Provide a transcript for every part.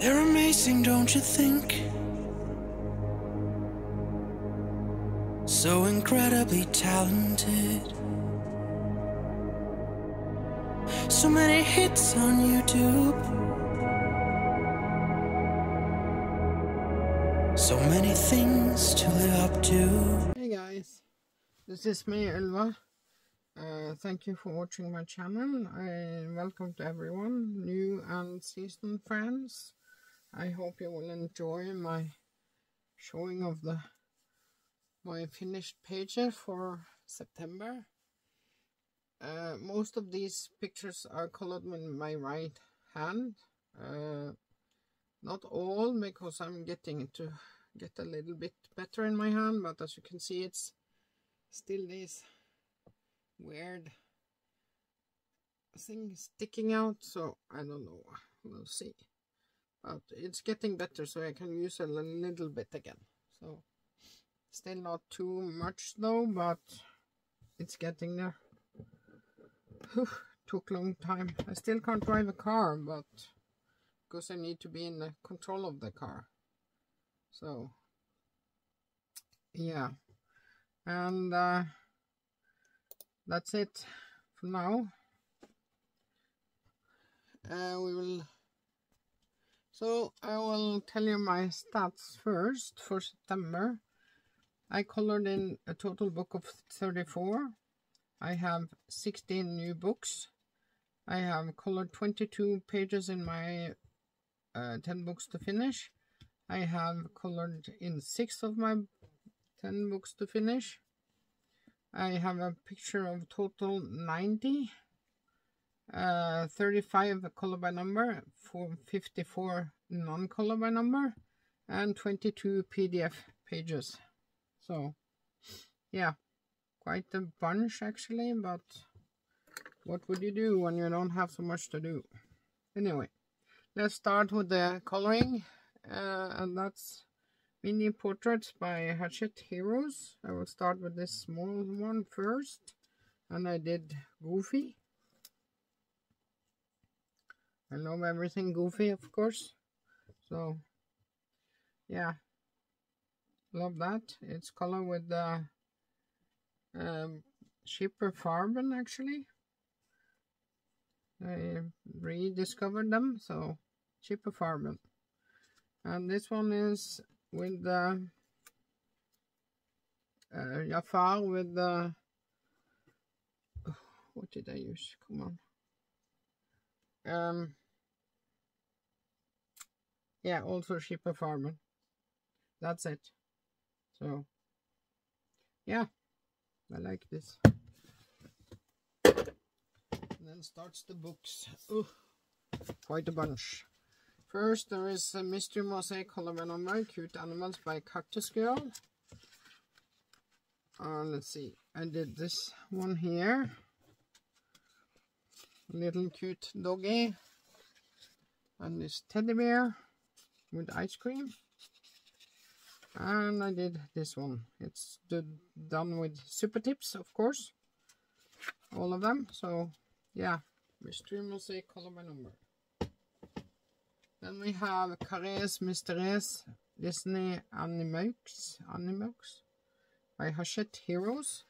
They're amazing, don't you think? So incredibly talented. So many hits on YouTube. So many things to live up to. Hey guys, this is me, Ylva. Uh, thank you for watching my channel. Welcome to everyone, new and seasoned friends. I hope you will enjoy my showing of the my finished pages for September. Uh, most of these pictures are colored with my right hand. Uh, not all because I'm getting to get a little bit better in my hand, but as you can see it's still this weird thing sticking out, so I don't know, we'll see. But it's getting better, so I can use a little bit again. So, still not too much though, but it's getting there. Whew, took long time. I still can't drive a car, but because I need to be in control of the car. So, yeah. And uh, that's it for now. Uh, we will. So I will tell you my stats first for September. I colored in a total book of 34. I have 16 new books. I have colored 22 pages in my uh, 10 books to finish. I have colored in 6 of my 10 books to finish. I have a picture of total 90, uh, 35 color by number, 54 non-color by number, and 22 PDF pages. So, yeah, quite a bunch actually, but what would you do when you don't have so much to do? Anyway, let's start with the coloring, uh, and that's Mini Portraits by Hachette Heroes. I will start with this small one first. And I did Goofy. I love everything Goofy, of course. So, yeah. Love that. It's color with the um, cheaper Farben, actually. I rediscovered them, so cheaper Farben. And this one is with the uh, Jafar with the what did I use? Come on. Um. Yeah, also cheaper Farben. That's it. So, yeah, I like this. And then starts the books. Oh, quite a bunch. First, there is a Mystery Mosaic number, Cute Animals by Cactus Girl. Uh, let's see, I did this one here. Little cute doggy. And this teddy bear with ice cream. And I did this one. It's done with super tips, of course. All of them. So, yeah. Mystery Mosaic color by number. Then we have Carrés Mysteries Disney Animaux, Animaux by Hachette Heroes.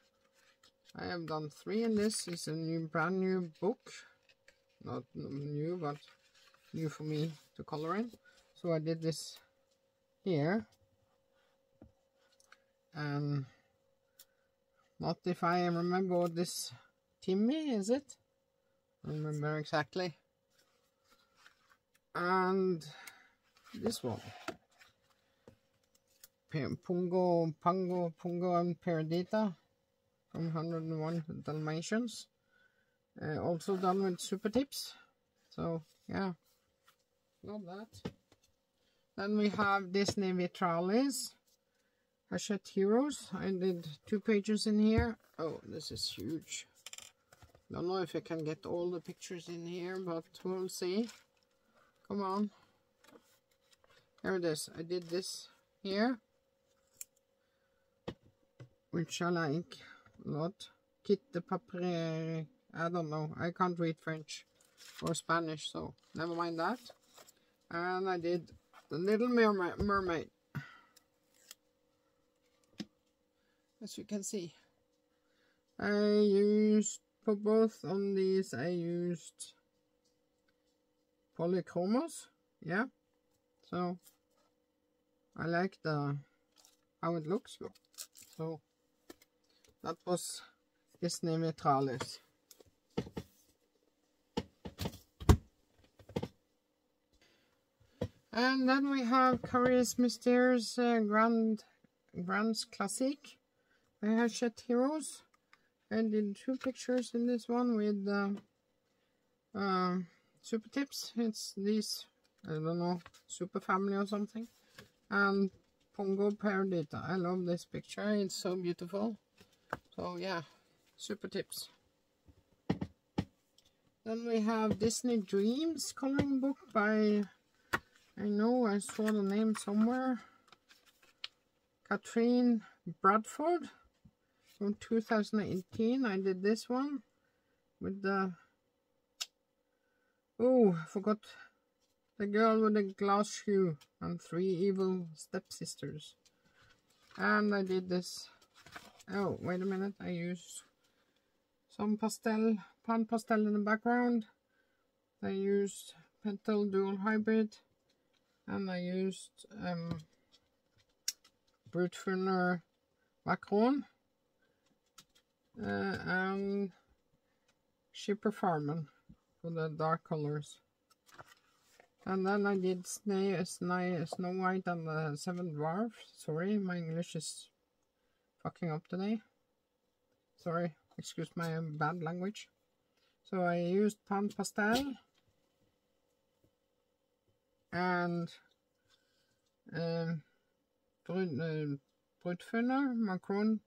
I have done three in this. It's a new, brand new book. Not new, but new for me to color in. So I did this here. And not if I remember what this Timmy, is it? I remember exactly and this one Pongo, Pongo, Pongo and Perdita from 101 Dalmatians. Uh, also done with super tips. So, yeah. Love that. Then we have Disney Vitralis. Hachette Heroes. I did two pages in here. Oh, this is huge. Don't know if I can get all the pictures in here, but we'll see. Come on. Here it is. I did this here. Which I like a lot. Kit de papier. I don't know. I can't read French or Spanish, so never mind that. And I did the Little Mermaid. As you can see. I used, for both on these, I used polychromos. Yeah. So, I like the, how it looks. So, that was Disney Metralis. And then we have Carrier's Mysterious uh, Grand Grands Classic I have Hachette Heroes. I did two pictures in this one with uh, uh, super tips. It's these, I don't know, super family or something. And Pongo Perdita. I love this picture. It's so beautiful. So yeah, super tips. Then we have Disney Dreams coloring book by I know I saw the name somewhere. Katrine Bradford from 2018. I did this one with the... Oh, I forgot. The girl with the glass shoe and three evil stepsisters. And I did this. Oh, wait a minute. I used some pastel, pan pastel in the background. I used Pentel Dual Hybrid and I used um, Brutfuner Macaron uh, and Shipper Farman for the dark colors. And then I did Snow, Snow, Snow White and the Seven Dwarfs. Sorry, my English is fucking up today. Sorry, excuse my bad language. So I used Pan Pastel and um, Brut, uh, Brutfuner, Macaron,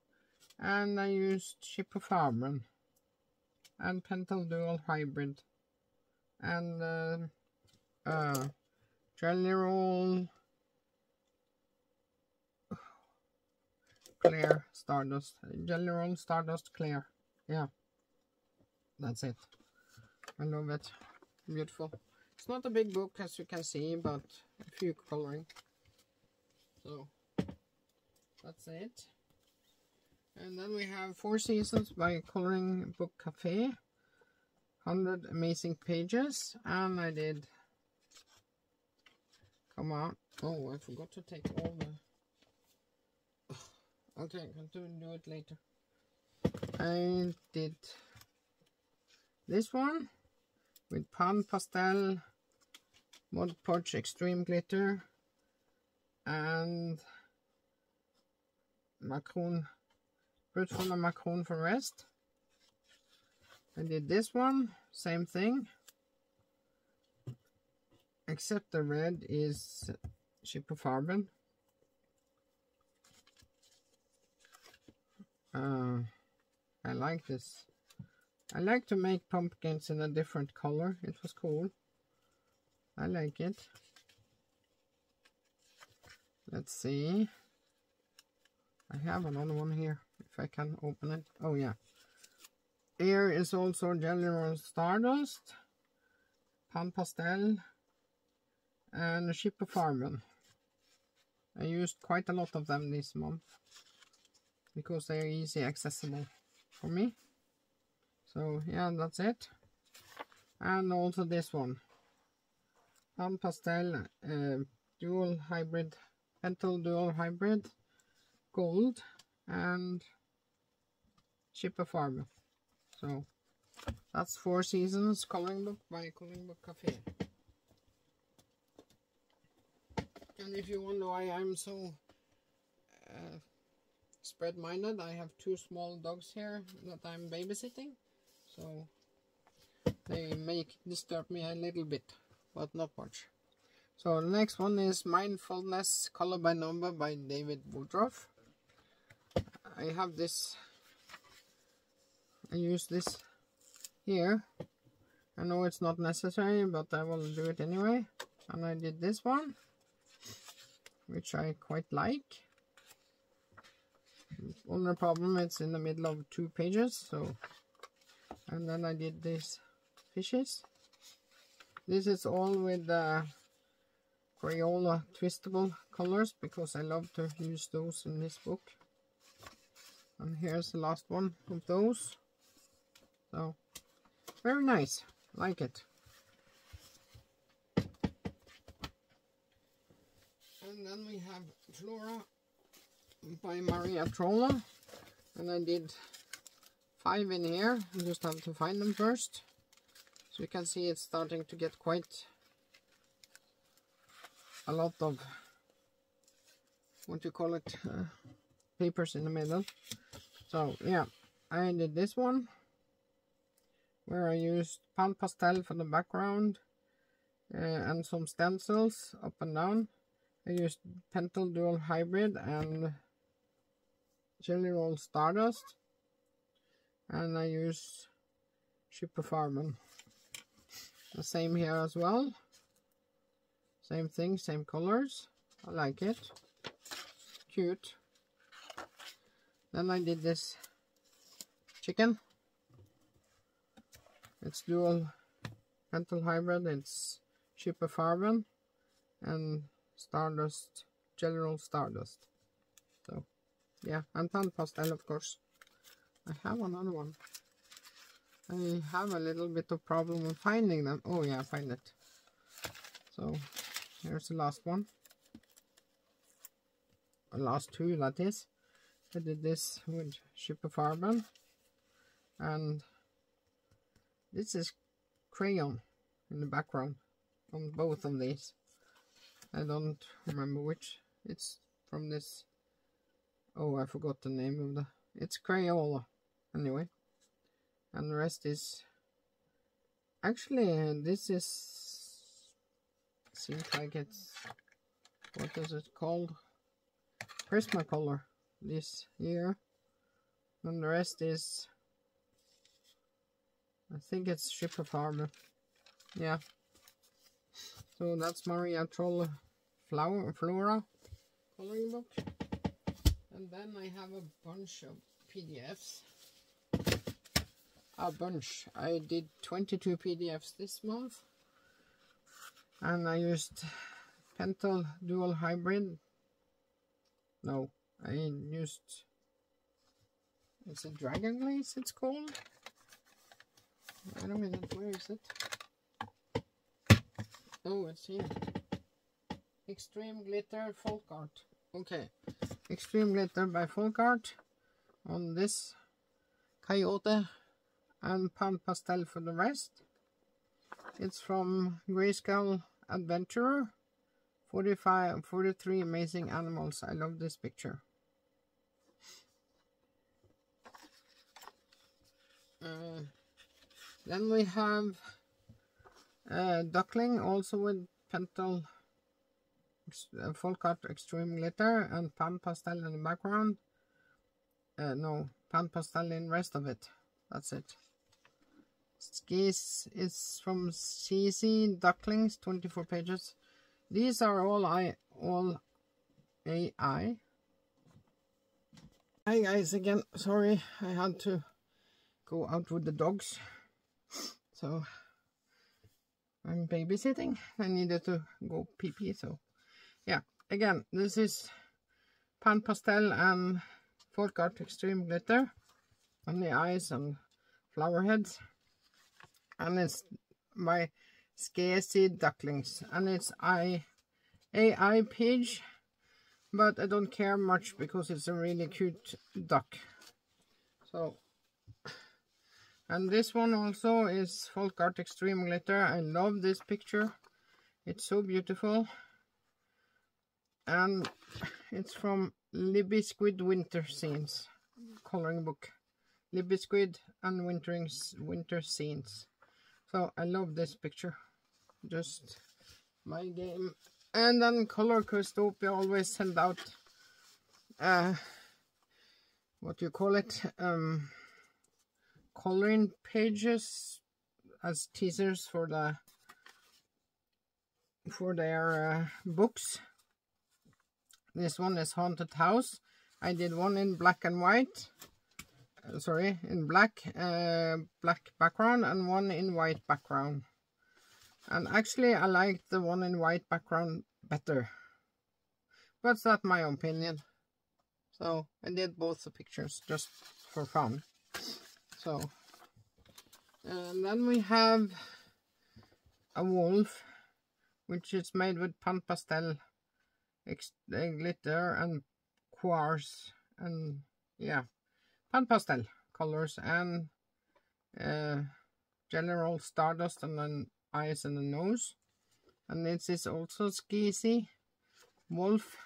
and I used Shipper Farman and Pentel Dual Hybrid and uh, uh, Gelly Roll. Clear Stardust, Gelly Roll Stardust Clear, yeah, that's it, I love it, beautiful. It's not a big book as you can see, but a few coloring. So that's it. And then we have Four Seasons by Coloring Book Cafe. 100 amazing pages. And I did... Come on. Oh, I forgot to take all the... Okay, I'll do, do it later. I did this one with Pan Pastel, Mod Podge Extreme Glitter, and Macaron, Brutfuner Macaron for rest. I did this one, same thing, except the red is Farben. Uh, I like this I like to make pumpkins in a different color. It was cool. I like it. Let's see. I have another one here, if I can open it. Oh, yeah. Here is also Gelly Roll Stardust, Pan Pastel, and Shipper Farben. I used quite a lot of them this month because they are easy accessible for me. So yeah, that's it. And also this one. Pan Pastel uh, Dual Hybrid, Pentel Dual Hybrid, Gold, and Shipper Farmer. So that's Four Seasons Coloring Book by Coloring Book Cafe. And if you wonder why I'm so uh, spread-minded, I have two small dogs here that I'm babysitting. So they make disturb me a little bit, but not much. So the next one is Mindfulness Color by Number by David Woodruff. I have this, I use this here. I know it's not necessary, but I will do it anyway. And I did this one, which I quite like. Only problem, it's in the middle of two pages, so and then I did these fishes this is all with the Crayola twistable colors because I love to use those in this book. And here's the last one of those. So, very nice. Like it. And then we have Flora by Maria Trolle. And I did five in here. I just have to find them first. So you can see it's starting to get quite a lot of what you call it uh, papers in the middle. So yeah I did this one where I used pan pastel for the background uh, and some stencils up and down. I used Pentel Dual Hybrid and Gelly Roll Stardust and I used Shipper Farman the same here as well same thing, same colors. I like it. Cute. Then I did this chicken. It's dual Pentel hybrid. It's Shipper Farben and Stardust, General Stardust. So, yeah, and Pastel, of course. I have another one. I have a little bit of problem with finding them. Oh, yeah, I find it. So, Here's the last one. The last two, that is. I did this with Shipper Farben. And this is crayon in the background on both of these. I don't remember which. It's from this. Oh, I forgot the name of the. It's Crayola, anyway. And the rest is. Actually, this is seems like it's what is it called? Prismacolor this year and the rest is I think it's Shipper Farmer. Yeah. So that's Maria Trolle flower flora coloring book. And then I have a bunch of PDFs a bunch I did 22 PDFs this month and I used Pentel Dual Hybrid. No, I used, is it Dragon Glaze it's called? Wait a minute, where is it? Oh, it's here. Extreme Glitter Folk Art. Okay, Extreme Glitter by Folk Art on this Coyote and Pan Pastel for the rest. It's from Grayscale adventurer. 45 43 amazing animals. I love this picture. Uh, then we have uh, duckling also with pentel uh, folk art extreme glitter and pan pastel in the background. Uh, no pan pastel in rest of it. That's it Skis is from CC Ducklings, 24 pages. These are all I all AI. Hi guys again. Sorry, I had to go out with the dogs. So I'm babysitting. I needed to go pee pee. So yeah, again, this is Pan Pastel and Folk Art Extreme Glitter on the eyes and flower heads and it's by Scarcey Ducklings. And it's I AI page but I don't care much because it's a really cute duck. So and this one also is Folk Art Extreme Glitter. I love this picture. It's so beautiful. And it's from Libby Squid Winter Scenes coloring book. Libby Squid and Wintering Winter Scenes so I love this picture. Just my game. And then Color Crystopia always send out uh what do you call it? Um coloring pages as teasers for the for their uh, books. This one is Haunted House. I did one in black and white sorry, in black, uh, black background and one in white background. And actually I like the one in white background better. But that's my opinion. So I did both the pictures just for fun. So, and then we have a wolf, which is made with pan pastel glitter and quartz and yeah, pan pastel colors and uh, general stardust and then eyes and the nose. And this is also Skisi Wolf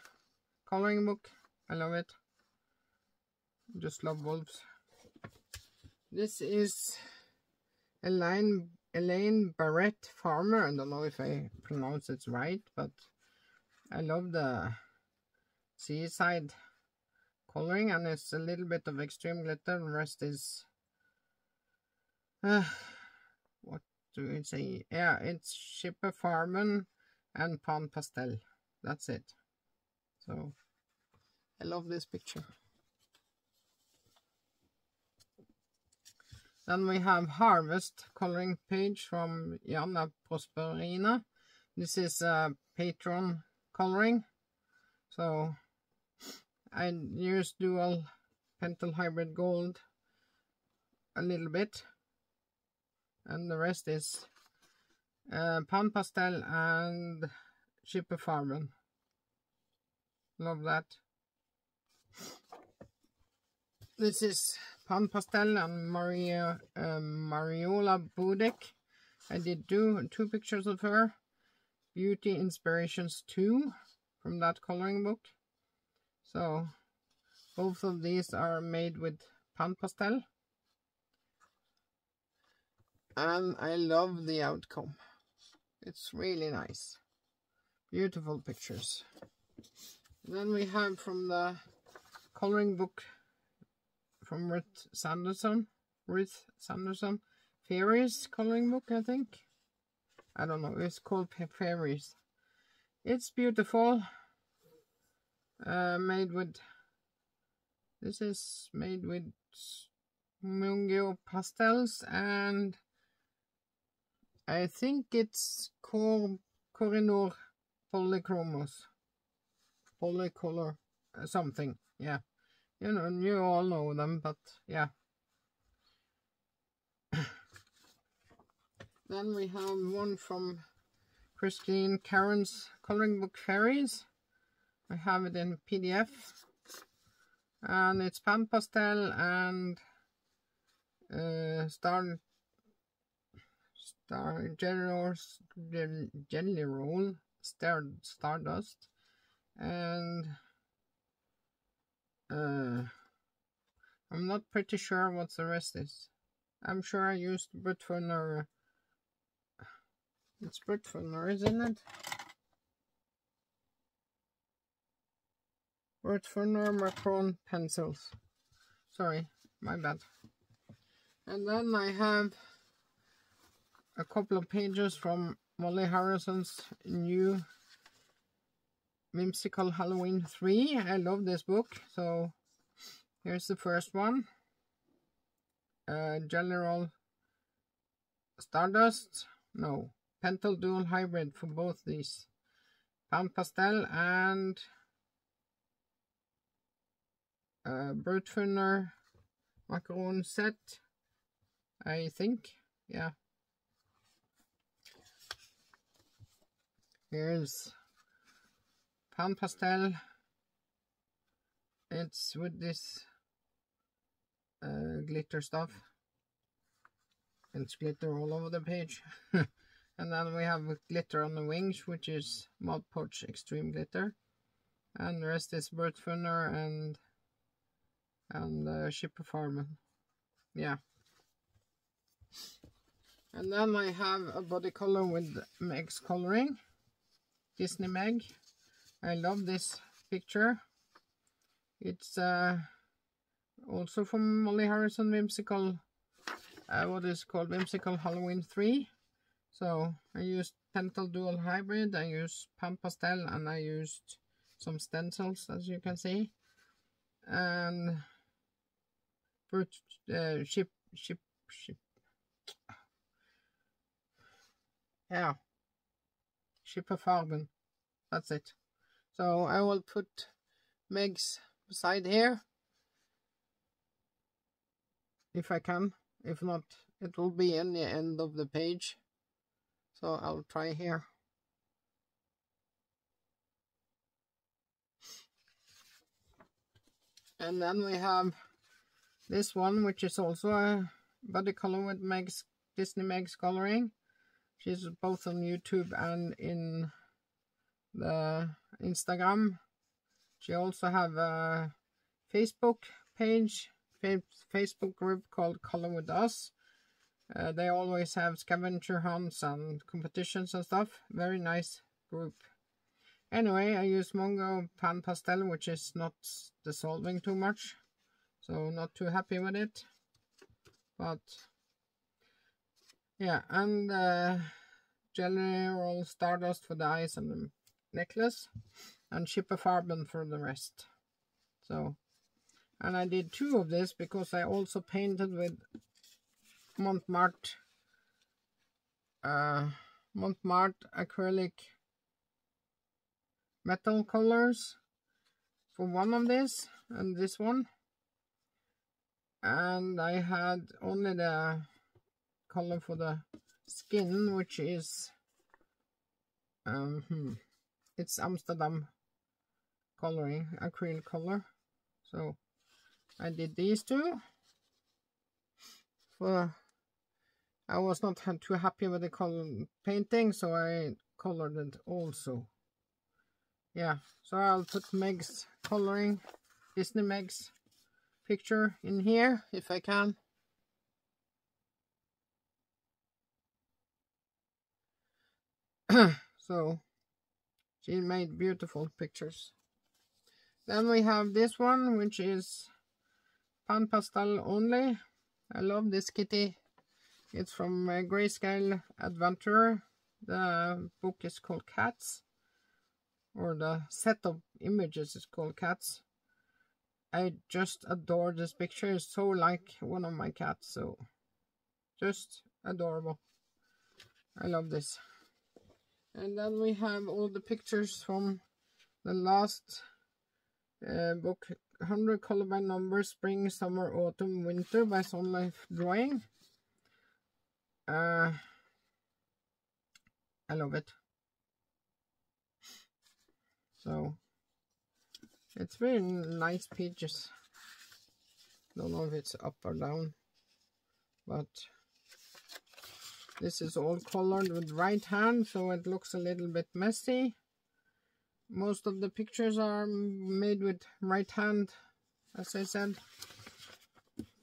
coloring book. I love it. Just love wolves. This is Elaine, Elaine Barrett Farmer. I don't know if I pronounce it right, but I love the seaside coloring and it's a little bit of extreme glitter. Rest is uh, what do we say? Yeah, it's Shipper Farman and Pan Pastel. That's it. So I love this picture. Then we have Harvest coloring page from Jana Prosperina. This is a Patron coloring. So I use dual pentel hybrid gold a little bit. And the rest is uh, Pan Pastel and Shipper Farben. Love that. This is Pan Pastel and Maria um, Mariola Budek. I did do two pictures of her. Beauty Inspirations 2 from that coloring book. So both of these are made with Pan Pastel. And I love the outcome. It's really nice. Beautiful pictures. Then we have from the coloring book from Ruth Sanderson. Ruth Sanderson. Fairies coloring book, I think. I don't know. It's called Fairies. It's beautiful. Uh, made with... This is made with Mungyo pastels and I think it's Cor Kohinoor Polychromos. Polycolor uh, something, yeah. You know, you all know them, but yeah. then we have one from Christine Karron's coloring book Fairies. I have it in PDF. And it's pan pastel and uh, star star gelly roll star stardust and uh, I'm not pretty sure what the rest is. I'm sure I used Brutfuner. It's Brutfuner, isn't it? Brutfuner Macron pencils. Sorry, my bad. And then I have a couple of pages from Molly Harrison's new Whimsical Halloween 3. I love this book. So here's the first one. Uh, General Stardust. No. Pentel Dual Hybrid for both these. Pan Pastel and uh, Brutfuner macaron set. I think. Yeah. Here's Pan Pastel. It's with this uh, glitter stuff. It's glitter all over the page. and then we have glitter on the wings, which is Mod Podge Extreme Glitter. And the rest is Brutfuner and and uh, Shipper Farman. Yeah. And then I have a body color with Meg's coloring. Disney Meg. I love this picture. It's uh, also from Molly Harrison Whimsical, uh, what is called Whimsical Halloween 3. So I used Pentel Dual Hybrid, I used Pan Pastel, and I used some stencils, as you can see. And uh, ship, ship, ship. Yeah. Shipper Farben. that's it. So I will put Meg's beside here. If I can. If not, it will be in the end of the page. So I'll try here. And then we have this one, which is also a body color with Meg's Disney Meg's coloring. She's both on YouTube and in the Instagram. She also have a Facebook page, Facebook group called Color With Us. Uh, they always have scavenger hunts and competitions and stuff. Very nice group. Anyway, I use Mongo Pan Pastel, which is not dissolving too much. So not too happy with it. But yeah, and uh, General Stardust for the eyes and the necklace. And Chipperfarben for the rest. So, and I did two of this because I also painted with Montmartre uh, Montmartre acrylic metal colors for one of this and this one and I had only the color for the skin which is um, hmm, it's Amsterdam coloring acrylic color. So I did these two. For I was not too happy with the color painting so I colored it also. Yeah so I'll put Meg's coloring Disney Meg's picture in here if I can. So she made beautiful pictures. Then we have this one which is pan pastel only. I love this kitty. It's from uh, Grayscale Adventurer. The book is called Cats or the set of images is called Cats I just adore this picture. It's so like one of my cats so just adorable. I love this. And then we have all the pictures from the last uh, book. 100 color by number spring summer autumn winter by Sun Life drawing. Uh, I love it. So it's very nice pages don't know if it's up or down but this is all colored with right hand, so it looks a little bit messy. Most of the pictures are made with right hand, as I said,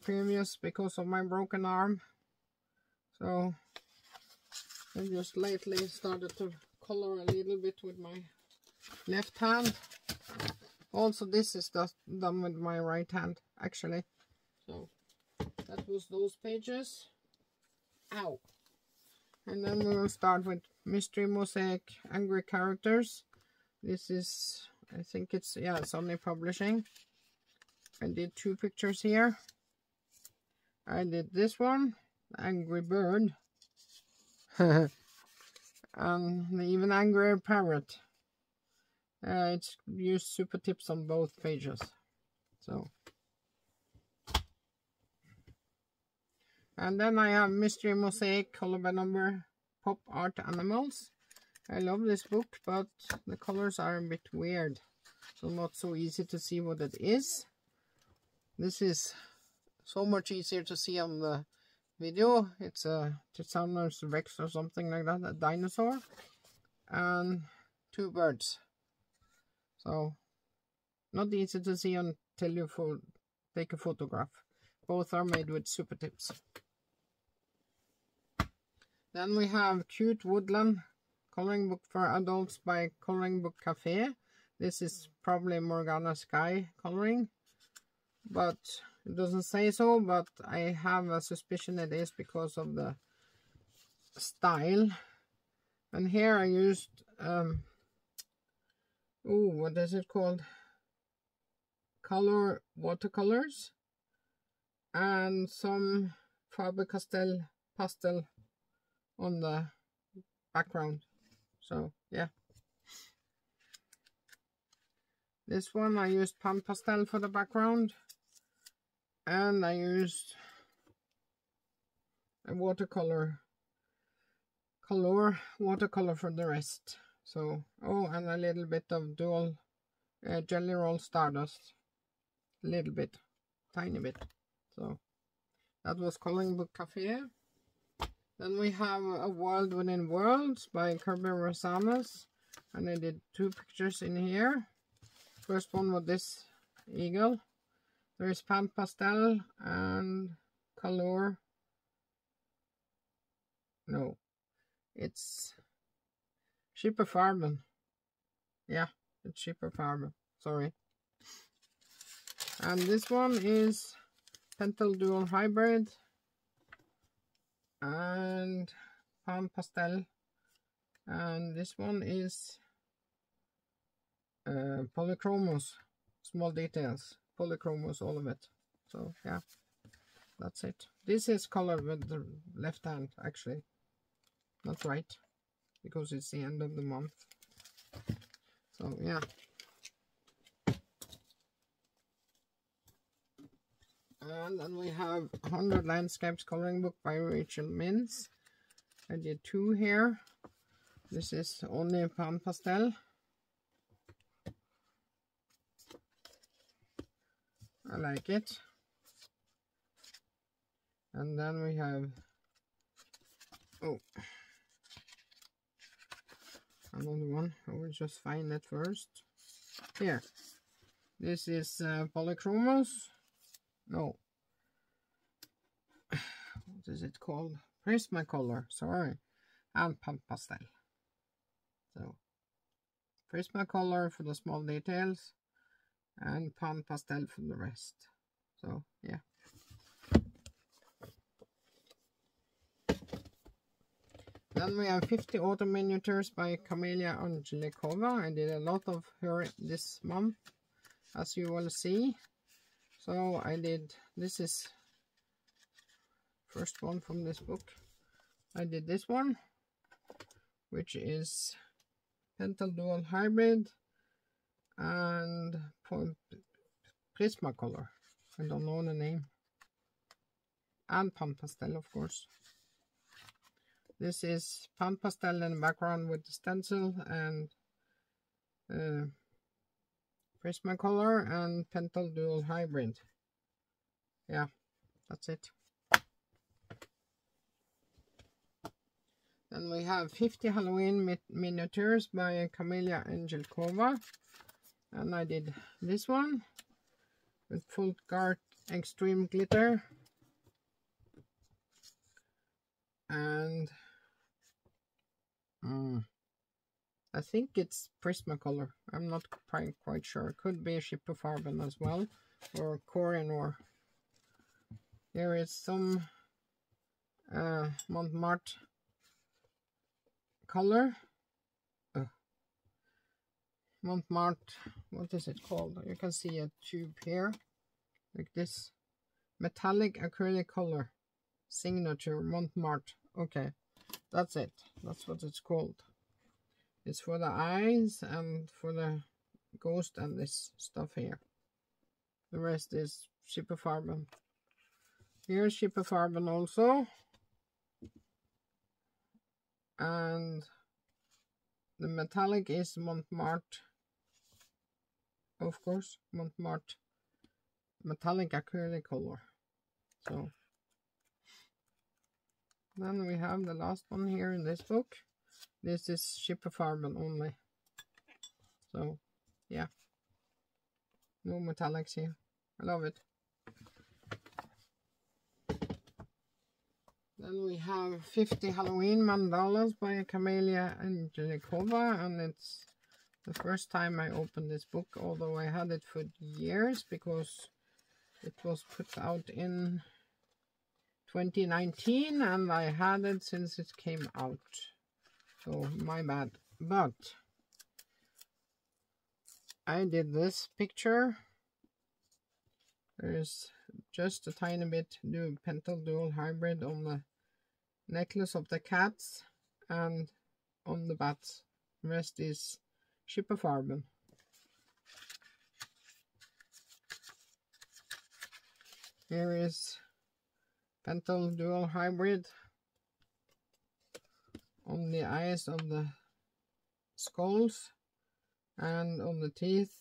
previous because of my broken arm. So I just lately started to color a little bit with my left hand. Also, this is just done with my right hand, actually. So that was those pages. Ow. And then we will start with Mystery Mosaic Angry Characters. This is, I think it's, yeah, Sony Publishing. I did two pictures here. I did this one, Angry Bird. and the even angrier parrot. Uh, it's used super tips on both pages. So And then I have Mystery Mosaic color by number pop art animals. I love this book, but the colors are a bit weird. So not so easy to see what it is. This is so much easier to see on the video. It's a Tyrannosaurus Rex or something like that, a dinosaur. And two birds. So, not easy to see until you take a photograph. Both are made with super tips. Then we have Cute Woodland coloring book for adults by Coloring Book Cafe. This is probably Morgana Sky coloring, but it doesn't say so, but I have a suspicion it is because of the style. And here I used, um, oh, what is it called? Color watercolors and some Faber-Castell pastel on the background. So, yeah. This one I used Pan Pastel for the background. And I used a watercolor color watercolor for the rest. So, oh, and a little bit of dual uh, Gelly Roll Stardust. Little bit, tiny bit. So, that was Coloring Book Cafe. Then we have A World Within Worlds by Kirby Rosanes. And I did two pictures in here. First one was this eagle. There is Pan Pastel and Color. No, it's Skipperfarben. Yeah, it's Skipperfarben. Sorry. And this one is Pentel Dual Hybrid and Pan Pastel. And this one is uh, Polychromos, small details, Polychromos, all of it. So yeah, that's it. This is colored with the left hand actually, not right, because it's the end of the month. So yeah. And then we have 100 Landscapes Coloring Book by Rachel Mintz. I did two here. This is only Pan Pastel. I like it. And then we have, oh, another one. I will just find it first. Here. This is uh, Polychromos. No. What is it called? Prismacolor, sorry. And Pan Pastel. So, Prismacolor for the small details and Pan Pastel for the rest. So, yeah. Then we have 50 autumn miniatures by Camelia Angelikova. I did a lot of her this month, as you will see. So I did, this is first one from this book. I did this one, which is Pentel Dual Hybrid and Prismacolor. I don't know the name. And Pan Pastel, of course. This is Pan Pastel in the background with the stencil and uh, Prismacolor and Pentel Dual Hybrid. Yeah, that's it. Then we have 50 Halloween miniatures by Camelia Angelkova. And I did this one with Folk Art Extreme Glitter. And um, I think it's Prismacolor. I'm not quite, sure. It could be Skipperfarben as well, or Kohinoor. There is some uh, Montmartre color Montmartre, what is it called? You can see a tube here, like this. Metallic acrylic color, signature Montmartre. Okay, that's it. That's what it's called. It's for the eyes and for the ghost and this stuff here. The rest is Skipperfarben. Here's Skipperfarben also. And the metallic is Montmartre of course, Montmartre metallic acrylic color. So then we have the last one here in this book. This is ship Skipperfarben only. So yeah, no metallics here. I love it. Then we have 50 Halloween mandalas by Camelia Angelikova and it's the first time I opened this book, although I had it for years because it was put out in 2019 and I had it since it came out. So my bad. But I did this picture. There's just a tiny bit new pentel dual hybrid on the necklace of the cats and on the bats. The rest is Schipperfarben. Here is Pentel Dual Hybrid on the eyes of the skulls and on the teeth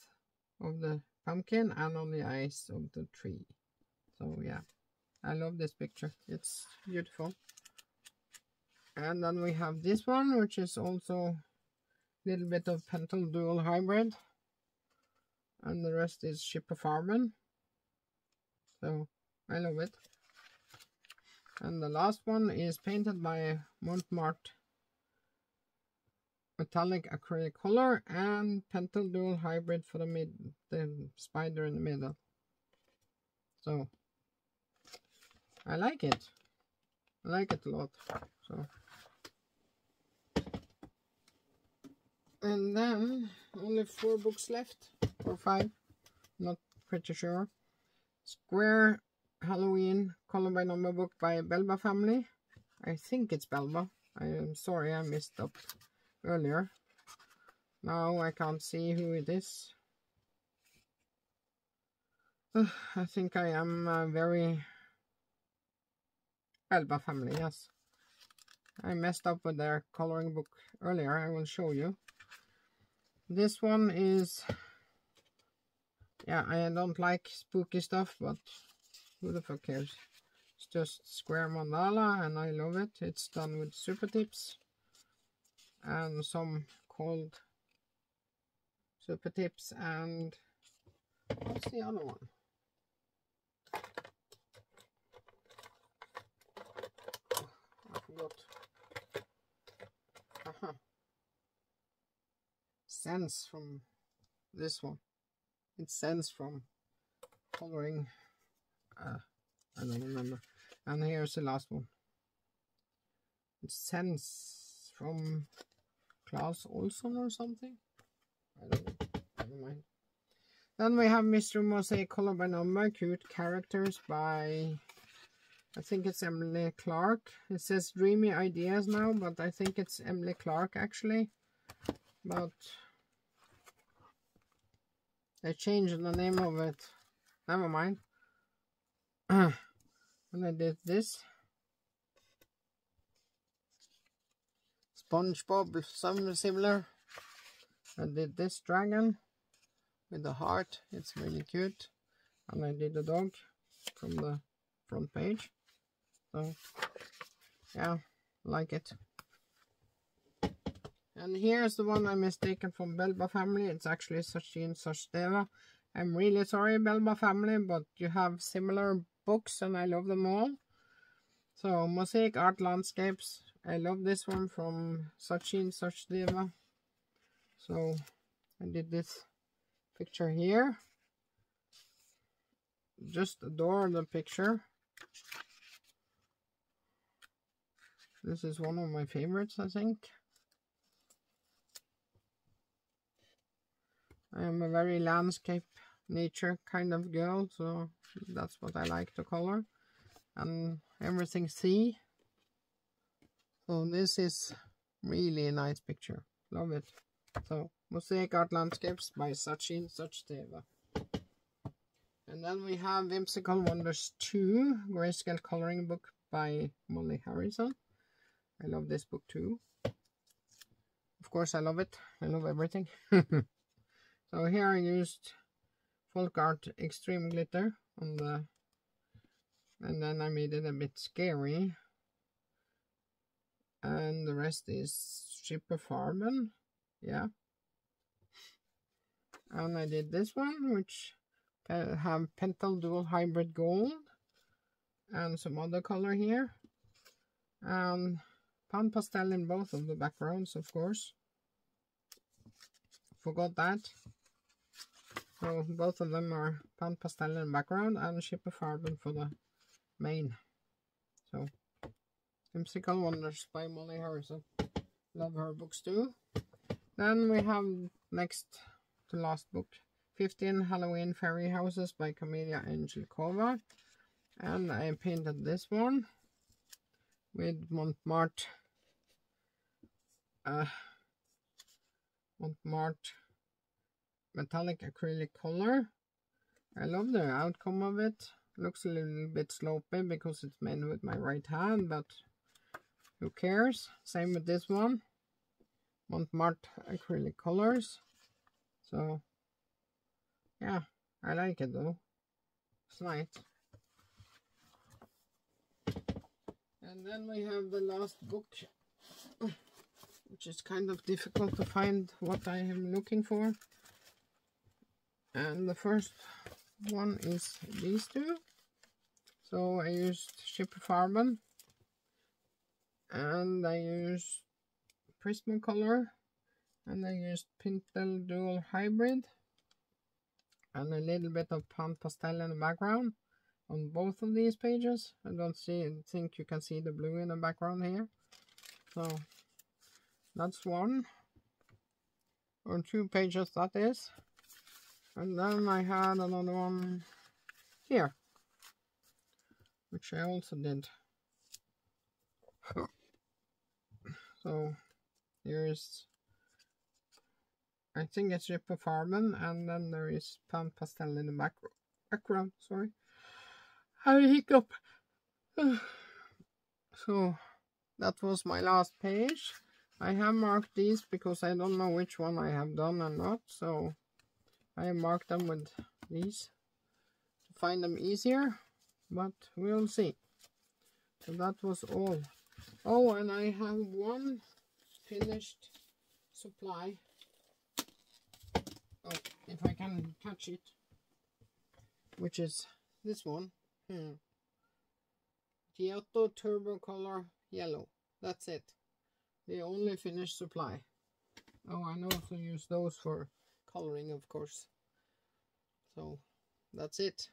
of the pumpkin and on the eyes of the tree. So yeah, I love this picture. It's beautiful. And then we have this one, which is also a little bit of Pentel Dual Hybrid. And the rest is Schipper Farben. So I love it. And the last one is painted by Montmartre metallic acrylic color and Pentel dual hybrid for the mid the spider in the middle. So I like it. I like it a lot. So and then only four books left or five, not pretty sure. Square Halloween color by number book by Belba family. I think it's Belba. I am sorry I missed up earlier. Now I can't see who it is. Uh, I think I am very Elba family, yes. I messed up with their coloring book earlier, I will show you. This one is, yeah, I don't like spooky stuff, but who the fuck cares? Just square mandala and I love it. It's done with super tips and some cold super tips and what's the other one? I forgot. Uh -huh. Sense from this one. It sense from coloring. Uh, I don't remember. And here's the last one. It sense from Claes Olsson or something. I don't know. Never mind. Then we have Mr. Mosaic Color by Number, Cute Characters by, I think it's Emily Clark. It says Dreamy Ideas now, but I think it's Emily Clark actually. But they changed the name of it. Never mind. I did this. SpongeBob, something similar. I did this dragon with the heart. It's really cute. And I did the dog from the front page. So, yeah, like it. And here's the one I mistaken from Belba family. It's actually Sachin Sachdeva. I'm really sorry, Belba family, but you have similar books and I love them all. So, Mosaic Art Landscapes. I love this one from Sachin Sachdeva. So, I did this picture here. Just adore the picture. This is one of my favorites, I think. I am a very landscape nature kind of girl, so that's what I like to color. And everything sea. So this is really a nice picture. Love it. So Mosaic Art Landscapes by Sachin Sachdeva. And then we have Whimsical Wonders 2, Grayscale Coloring Book by Molly Harrison. I love this book too. Of course I love it. I love everything. so here I used Folk Art Extreme Glitter on the uh, and then I made it a bit scary. And the rest is Schipper Farben yeah. And I did this one which have Pentel Dual Hybrid Gold and some other color here. And pan pastel in both of the backgrounds of course. Forgot that so both of them are pan pastel in background and Schipper Farben for the main. So Whimsical Wonders by Molly Harrison. Love her books too. Then we have next to last book 15 Halloween Fairy Houses by Camelia Angelkova. And I painted this one with Montmartre uh, Montmartre metallic acrylic color. I love the outcome of it. Looks a little bit slopey because it's made with my right hand, but who cares? Same with this one. Montmartre acrylic colors. So, yeah, I like it though. It's nice. And then we have the last book, which is kind of difficult to find what I am looking for. And the first one is these two. So I used Schipperfarben and I used Prismacolor and I used Pentel Dual Hybrid and a little bit of Pan Pastel in the background on both of these pages. I don't see think you can see the blue in the background here. So that's one or two pages that is. And then I had another one here, which I also did. so here's, I think it's Schipperfarben, and then there is Pan Pastel in the back background, sorry. I hiccup. so that was my last page. I have marked these because I don't know which one I have done or not, so I marked them with these to find them easier, but we'll see. So that was all. Oh, and I have one finished supply. Oh, if I can catch it, which is this one. Hmm. Giotto Turbo Color Yellow. That's it. The only finished supply. Oh, I to use those for coloring of course. So that's it